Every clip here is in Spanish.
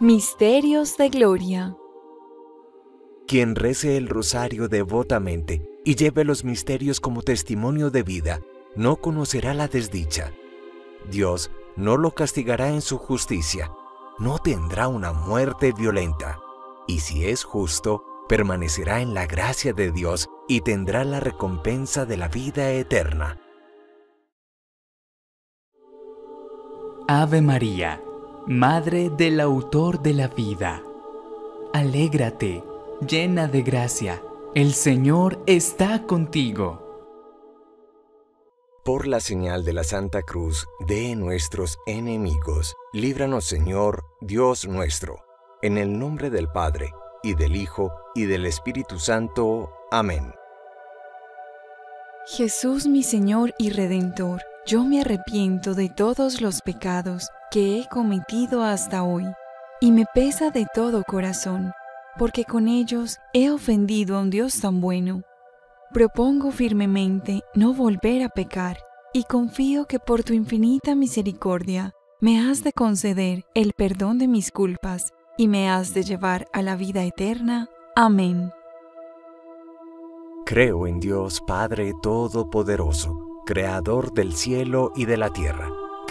Misterios de Gloria. Quien rece el rosario devotamente y lleve los misterios como testimonio de vida, no conocerá la desdicha. Dios no lo castigará en su justicia, no tendrá una muerte violenta, y si es justo, permanecerá en la gracia de Dios y tendrá la recompensa de la vida eterna. Ave María, Madre del Autor de la vida. Alégrate, llena de gracia, el Señor está contigo. Por la señal de la Santa Cruz de nuestros enemigos, líbranos Señor, Dios nuestro, en el nombre del Padre, y del Hijo, y del Espíritu Santo. Amén. Jesús mi Señor y Redentor, yo me arrepiento de todos los pecados que he cometido hasta hoy, y me pesa de todo corazón, porque con ellos he ofendido a un Dios tan bueno. Propongo firmemente no volver a pecar, y confío que por tu infinita misericordia me has de conceder el perdón de mis culpas, y me has de llevar a la vida eterna. Amén. Creo en Dios Padre Todopoderoso, Creador del cielo y de la tierra.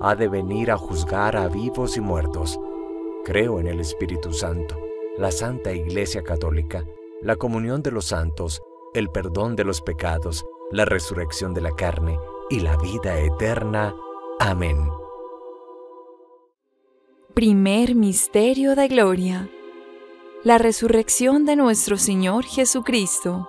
ha de venir a juzgar a vivos y muertos. Creo en el Espíritu Santo, la Santa Iglesia Católica, la comunión de los santos, el perdón de los pecados, la resurrección de la carne y la vida eterna. Amén. Primer Misterio de Gloria. La resurrección de nuestro Señor Jesucristo.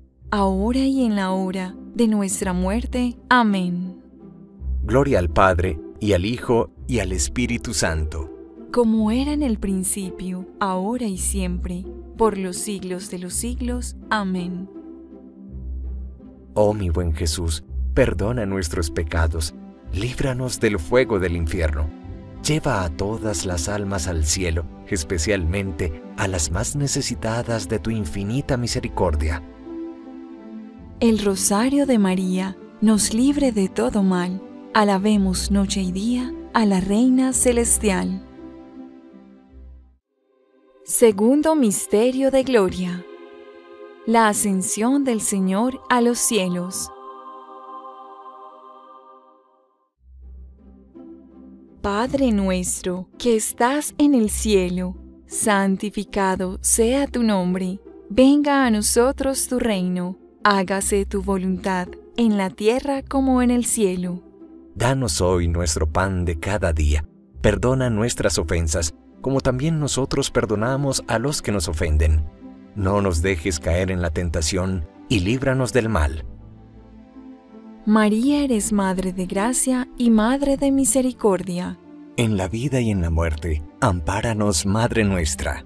ahora y en la hora de nuestra muerte. Amén. Gloria al Padre, y al Hijo, y al Espíritu Santo. Como era en el principio, ahora y siempre, por los siglos de los siglos. Amén. Oh mi buen Jesús, perdona nuestros pecados, líbranos del fuego del infierno. Lleva a todas las almas al cielo, especialmente a las más necesitadas de tu infinita misericordia. El rosario de María nos libre de todo mal. Alabemos noche y día a la Reina Celestial. Segundo Misterio de Gloria. La ascensión del Señor a los cielos. Padre nuestro, que estás en el cielo, santificado sea tu nombre. Venga a nosotros tu reino. Hágase tu voluntad, en la tierra como en el cielo. Danos hoy nuestro pan de cada día. Perdona nuestras ofensas como también nosotros perdonamos a los que nos ofenden. No nos dejes caer en la tentación y líbranos del mal. María eres Madre de Gracia y Madre de Misericordia. En la vida y en la muerte, ampáranos, Madre nuestra.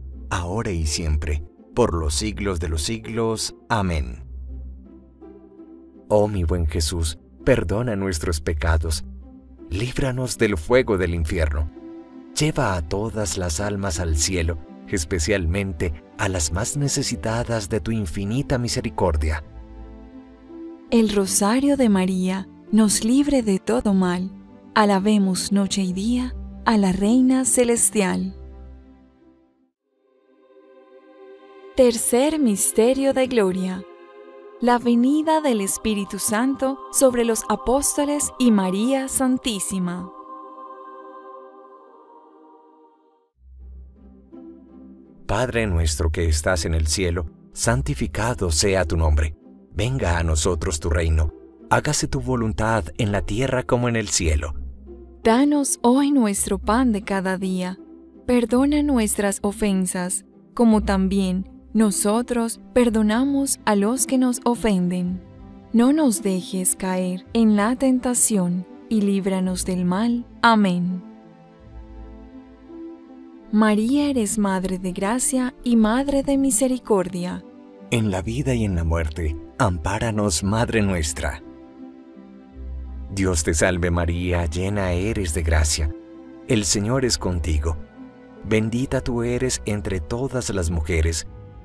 ahora y siempre, por los siglos de los siglos. Amén. Oh mi buen Jesús, perdona nuestros pecados, líbranos del fuego del infierno, lleva a todas las almas al cielo, especialmente a las más necesitadas de tu infinita misericordia. El Rosario de María nos libre de todo mal. Alabemos noche y día a la Reina Celestial. Tercer Misterio de Gloria. La venida del Espíritu Santo sobre los apóstoles y María Santísima. Padre nuestro que estás en el cielo, santificado sea tu nombre. Venga a nosotros tu reino hágase tu voluntad en la tierra como en el cielo. Danos hoy nuestro pan de cada día. Perdona nuestras ofensas, como también nosotros perdonamos a los que nos ofenden. No nos dejes caer en la tentación y líbranos del mal. Amén. María eres Madre de Gracia y Madre de Misericordia. En la vida y en la muerte, ampáranos, Madre nuestra. Dios te salve María, llena eres de gracia. El Señor es contigo. Bendita tú eres entre todas las mujeres,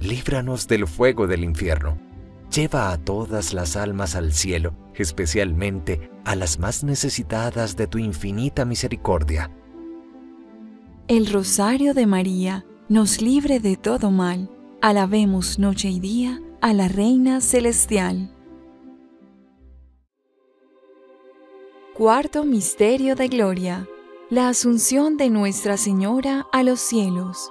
líbranos del fuego del infierno. Lleva a todas las almas al cielo, especialmente a las más necesitadas de tu infinita misericordia. El rosario de María nos libre de todo mal. Alabemos noche y día a la Reina Celestial. Cuarto Misterio de Gloria. La Asunción de Nuestra Señora a los cielos.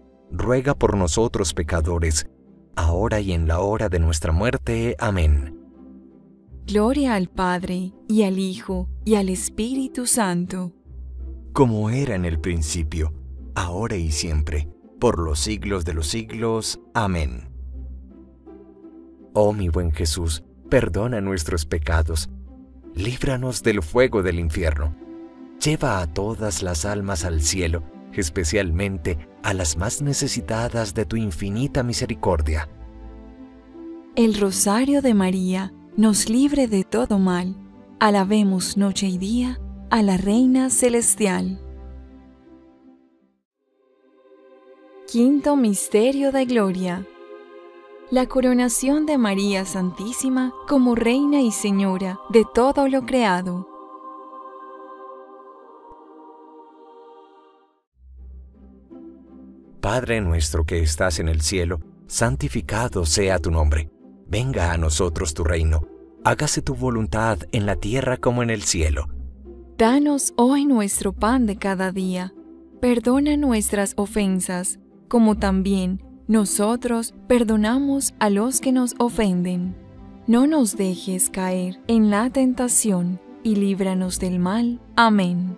ruega por nosotros pecadores, ahora y en la hora de nuestra muerte. Amén. Gloria al Padre, y al Hijo, y al Espíritu Santo. Como era en el principio, ahora y siempre, por los siglos de los siglos. Amén. Oh mi buen Jesús, perdona nuestros pecados, líbranos del fuego del infierno, lleva a todas las almas al cielo, especialmente a las más necesitadas de tu infinita misericordia. El Rosario de María nos libre de todo mal. Alabemos noche y día a la Reina Celestial. Quinto Misterio de Gloria. La coronación de María Santísima como Reina y Señora de todo lo creado. Padre nuestro que estás en el cielo, santificado sea tu nombre. Venga a nosotros tu reino. Hágase tu voluntad en la tierra como en el cielo. Danos hoy nuestro pan de cada día. Perdona nuestras ofensas, como también nosotros perdonamos a los que nos ofenden. No nos dejes caer en la tentación y líbranos del mal. Amén.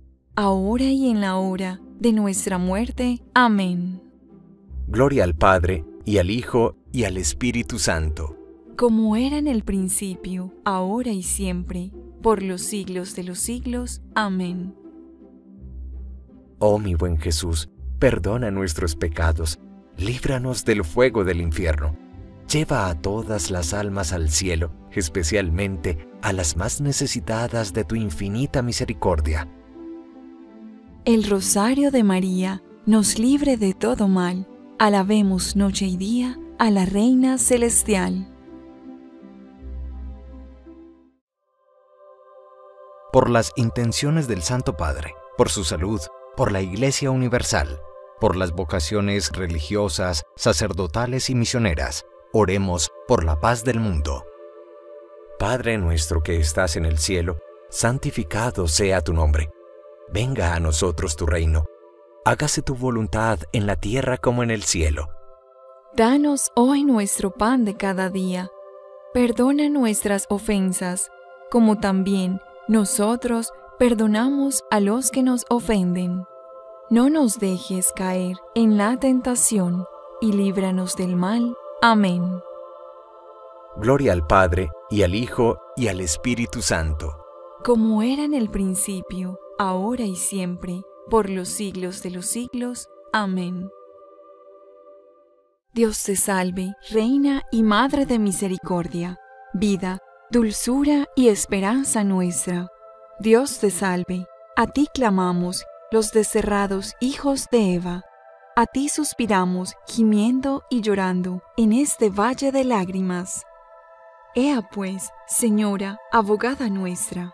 ahora y en la hora de nuestra muerte. Amén. Gloria al Padre, y al Hijo, y al Espíritu Santo. Como era en el principio, ahora y siempre, por los siglos de los siglos. Amén. Oh mi buen Jesús, perdona nuestros pecados, líbranos del fuego del infierno. Lleva a todas las almas al cielo, especialmente a las más necesitadas de tu infinita misericordia. El rosario de María nos libre de todo mal. Alabemos noche y día a la Reina Celestial. Por las intenciones del Santo Padre, por su salud, por la Iglesia Universal, por las vocaciones religiosas, sacerdotales y misioneras, oremos por la paz del mundo. Padre nuestro que estás en el cielo, santificado sea tu nombre. Venga a nosotros tu reino. Hágase tu voluntad en la tierra como en el cielo. Danos hoy nuestro pan de cada día. Perdona nuestras ofensas, como también nosotros perdonamos a los que nos ofenden. No nos dejes caer en la tentación y líbranos del mal. Amén. Gloria al Padre, y al Hijo, y al Espíritu Santo. Como era en el principio, ahora y siempre, por los siglos de los siglos. Amén. Dios te salve, Reina y Madre de Misericordia, vida, dulzura y esperanza nuestra. Dios te salve, a ti clamamos, los desterrados hijos de Eva. A ti suspiramos, gimiendo y llorando, en este valle de lágrimas. Ea pues, Señora, abogada nuestra,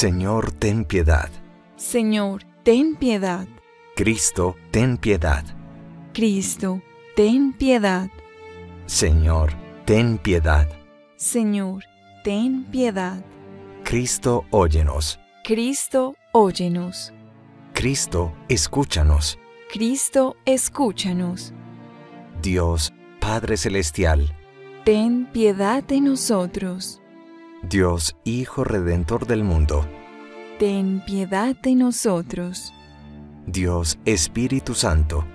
Señor, ten piedad. Señor, ten piedad. Cristo, ten piedad. Cristo, ten piedad. Señor, ten piedad. Señor, ten piedad. Cristo, óyenos. Cristo, óyenos. Cristo, escúchanos. Cristo, escúchanos. Dios, Padre Celestial. Ten piedad de nosotros. Dios, Hijo Redentor del mundo. Ten piedad de nosotros. Dios, Espíritu Santo.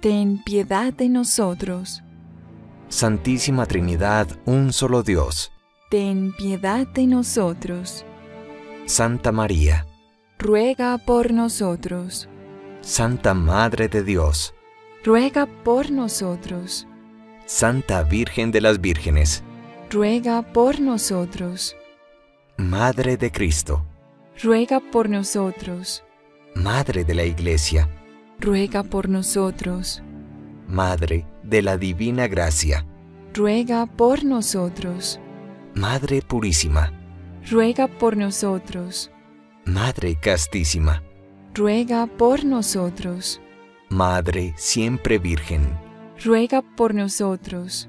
Ten piedad de nosotros. Santísima Trinidad, un solo Dios. Ten piedad de nosotros. Santa María. Ruega por nosotros. Santa Madre de Dios. Ruega por nosotros. Santa Virgen de las Vírgenes. Ruega por nosotros. Madre de Cristo. Ruega por nosotros. Madre de la Iglesia. Ruega por nosotros. Madre de la Divina Gracia. Ruega por nosotros. Madre Purísima. Ruega por nosotros. Madre Castísima. Ruega por nosotros. Madre Siempre Virgen. Ruega por nosotros.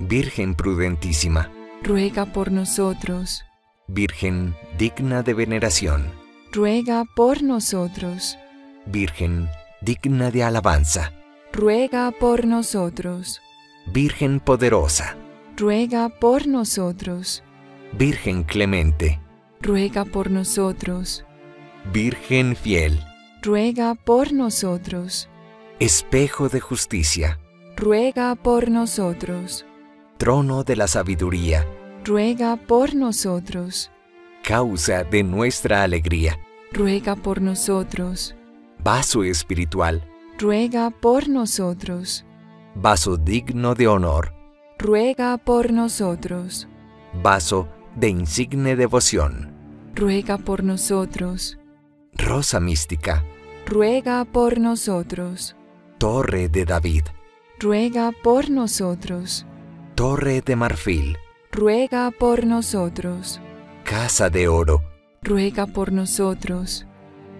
Virgen prudentísima. Ruega por nosotros. Virgen digna de veneración. Ruega por nosotros. Virgen digna de alabanza. Ruega por nosotros. Virgen poderosa. Ruega por nosotros. Virgen clemente. Ruega por nosotros. Virgen fiel. Ruega por nosotros. Espejo de justicia. Ruega por nosotros. Trono de la sabiduría. Ruega por nosotros. Causa de nuestra alegría. Ruega por nosotros. Vaso espiritual. Ruega por nosotros. Vaso digno de honor. Ruega por nosotros. Vaso de insigne devoción. Ruega por nosotros. Rosa mística. Ruega por nosotros. Torre de David. Ruega por nosotros. Torre de marfil. Ruega por nosotros. Casa de oro. Ruega por nosotros.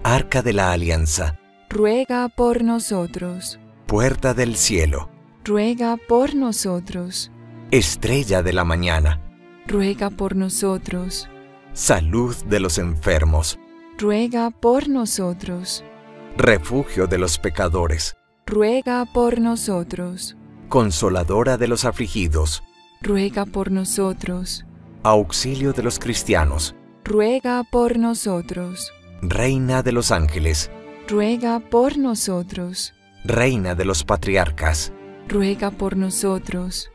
Arca de la alianza. Ruega por nosotros. Puerta del cielo. Ruega por nosotros. Estrella de la mañana. Ruega por nosotros. Salud de los enfermos. Ruega por nosotros. Refugio de los pecadores. Ruega por nosotros. Consoladora de los afligidos. Ruega por nosotros. Auxilio de los cristianos. Ruega por nosotros. Reina de los ángeles. Ruega por nosotros. Reina de los patriarcas. Ruega por nosotros.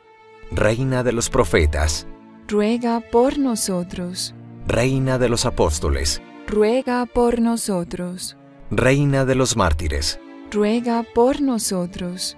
Reina de los profetas. Ruega por nosotros. Reina de los apóstoles. Ruega por nosotros. Reina de los mártires. Ruega por nosotros.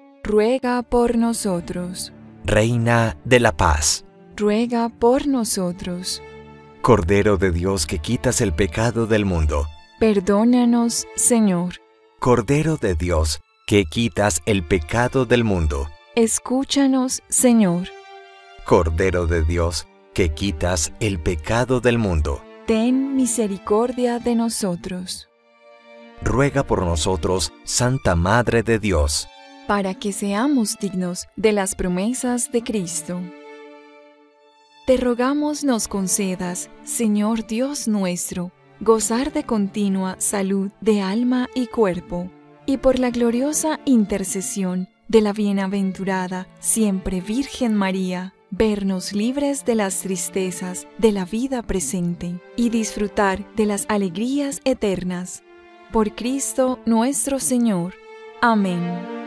Ruega por nosotros. Reina de la paz. Ruega por nosotros. Cordero de Dios que quitas el pecado del mundo. Perdónanos, Señor. Cordero de Dios que quitas el pecado del mundo. Escúchanos, Señor. Cordero de Dios que quitas el pecado del mundo. Ten misericordia de nosotros. ruega por nosotros, Santa Madre de Dios, para que seamos dignos de las promesas de Cristo. Te rogamos nos concedas, Señor Dios nuestro, gozar de continua salud de alma y cuerpo, y por la gloriosa intercesión de la bienaventurada siempre Virgen María, vernos libres de las tristezas de la vida presente y disfrutar de las alegrías eternas. Por Cristo nuestro Señor. Amén.